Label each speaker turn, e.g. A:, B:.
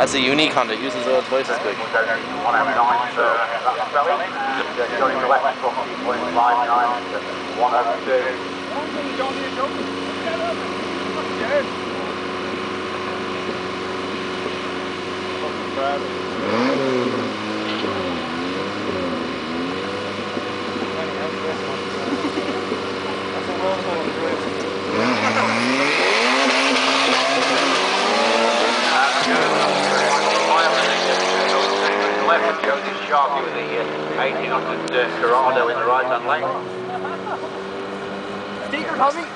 A: That's a unique Honda. It uses all twice as quick.
B: left Josie Sharkey with the uh, 1800 uh, Corrado in the right hand lane.
C: Coming.